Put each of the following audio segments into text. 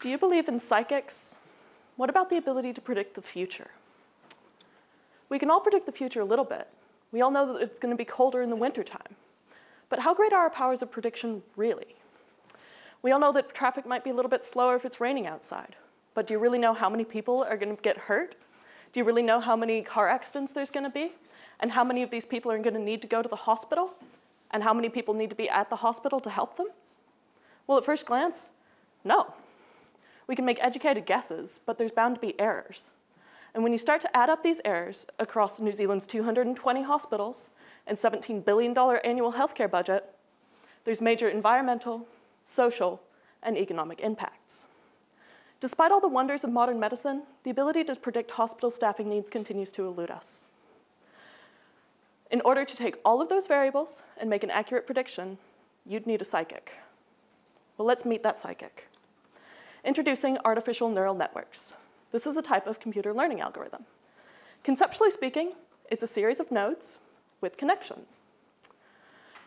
Do you believe in psychics? What about the ability to predict the future? We can all predict the future a little bit. We all know that it's going to be colder in the wintertime. But how great are our powers of prediction really? We all know that traffic might be a little bit slower if it's raining outside. But do you really know how many people are going to get hurt? Do you really know how many car accidents there's going to be? And how many of these people are going to need to go to the hospital? And how many people need to be at the hospital to help them? Well, at first glance, no. We can make educated guesses, but there's bound to be errors. And when you start to add up these errors across New Zealand's 220 hospitals and $17 billion annual healthcare budget, there's major environmental, social, and economic impacts. Despite all the wonders of modern medicine, the ability to predict hospital staffing needs continues to elude us. In order to take all of those variables and make an accurate prediction, you'd need a psychic. Well, let's meet that psychic. Introducing artificial neural networks. This is a type of computer learning algorithm. Conceptually speaking, it's a series of nodes with connections.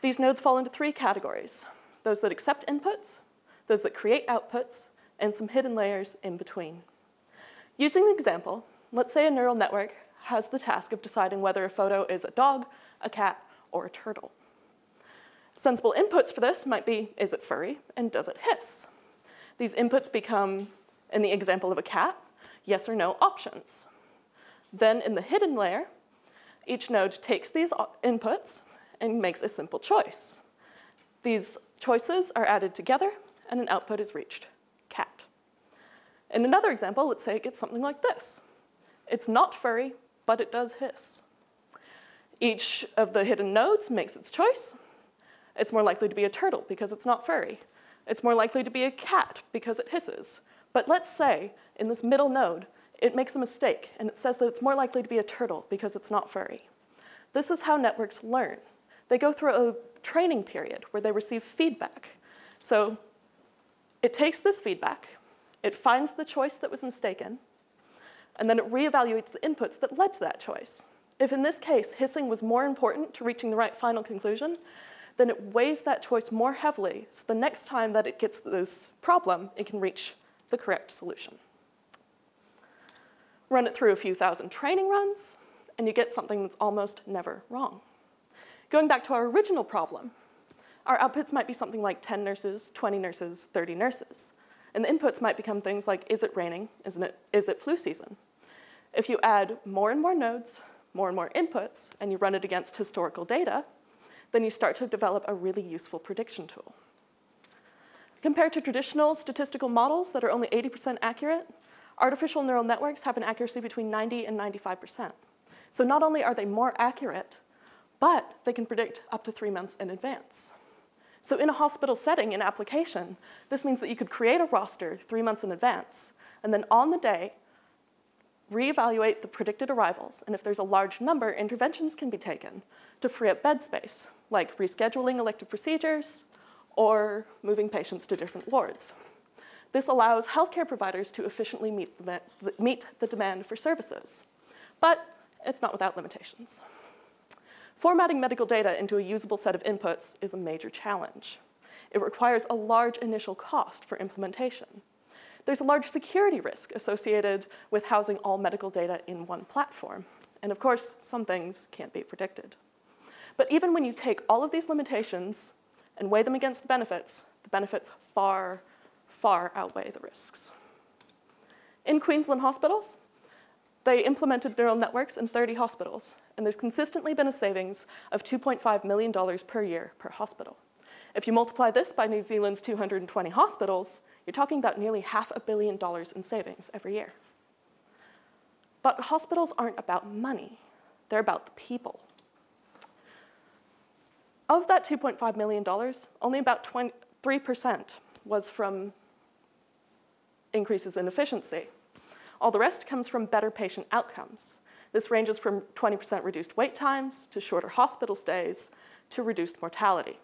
These nodes fall into three categories, those that accept inputs, those that create outputs, and some hidden layers in between. Using the example, let's say a neural network has the task of deciding whether a photo is a dog, a cat, or a turtle. Sensible inputs for this might be, is it furry, and does it hiss? These inputs become, in the example of a cat, yes or no options. Then in the hidden layer, each node takes these inputs and makes a simple choice. These choices are added together and an output is reached, cat. In another example, let's say it gets something like this. It's not furry, but it does hiss. Each of the hidden nodes makes its choice. It's more likely to be a turtle because it's not furry. It's more likely to be a cat because it hisses. But let's say in this middle node, it makes a mistake and it says that it's more likely to be a turtle because it's not furry. This is how networks learn. They go through a training period where they receive feedback. So it takes this feedback, it finds the choice that was mistaken, and then it reevaluates the inputs that led to that choice. If in this case, hissing was more important to reaching the right final conclusion, then it weighs that choice more heavily so the next time that it gets this problem, it can reach the correct solution. Run it through a few thousand training runs, and you get something that's almost never wrong. Going back to our original problem, our outputs might be something like 10 nurses, 20 nurses, 30 nurses. And the inputs might become things like, is it raining? Isn't it, is it flu season? If you add more and more nodes, more and more inputs, and you run it against historical data, then you start to develop a really useful prediction tool. Compared to traditional statistical models that are only 80% accurate, artificial neural networks have an accuracy between 90 and 95%. So not only are they more accurate, but they can predict up to three months in advance. So in a hospital setting, in application, this means that you could create a roster three months in advance, and then on the day, reevaluate the predicted arrivals, and if there's a large number, interventions can be taken to free up bed space, like rescheduling elective procedures or moving patients to different wards. This allows healthcare providers to efficiently meet the, meet the demand for services. But it's not without limitations. Formatting medical data into a usable set of inputs is a major challenge. It requires a large initial cost for implementation. There's a large security risk associated with housing all medical data in one platform. And of course, some things can't be predicted. But even when you take all of these limitations and weigh them against the benefits, the benefits far, far outweigh the risks. In Queensland hospitals, they implemented neural networks in 30 hospitals, and there's consistently been a savings of $2.5 million per year per hospital. If you multiply this by New Zealand's 220 hospitals, you're talking about nearly half a billion dollars in savings every year. But hospitals aren't about money, they're about the people. Of that $2.5 million, only about 3% was from increases in efficiency. All the rest comes from better patient outcomes. This ranges from 20% reduced wait times to shorter hospital stays to reduced mortality.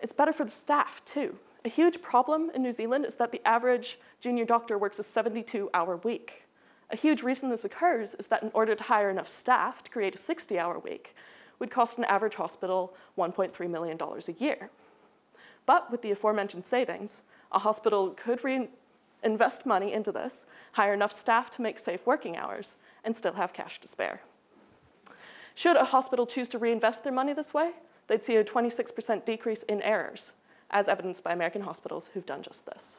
It's better for the staff, too. A huge problem in New Zealand is that the average junior doctor works a 72-hour week. A huge reason this occurs is that in order to hire enough staff to create a 60-hour week, would cost an average hospital $1.3 million a year. But with the aforementioned savings, a hospital could reinvest money into this, hire enough staff to make safe working hours, and still have cash to spare. Should a hospital choose to reinvest their money this way, they'd see a 26% decrease in errors, as evidenced by American hospitals who've done just this.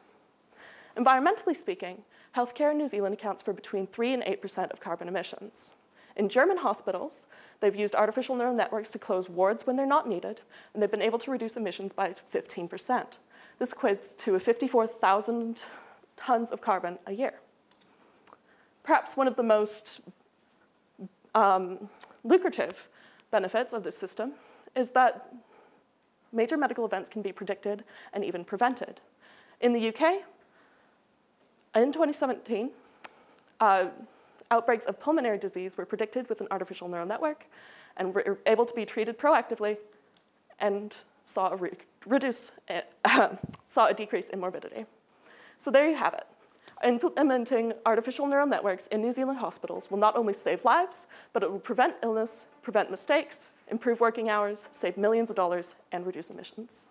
Environmentally speaking, healthcare in New Zealand accounts for between 3 and 8% of carbon emissions. In German hospitals, they've used artificial neural networks to close wards when they're not needed, and they've been able to reduce emissions by 15%. This equates to 54,000 tons of carbon a year. Perhaps one of the most um, lucrative benefits of this system is that major medical events can be predicted and even prevented. In the UK, in 2017, uh, outbreaks of pulmonary disease were predicted with an artificial neural network and were able to be treated proactively and saw a, re reduce, uh, saw a decrease in morbidity. So there you have it. Implementing artificial neural networks in New Zealand hospitals will not only save lives, but it will prevent illness, prevent mistakes, improve working hours, save millions of dollars, and reduce emissions.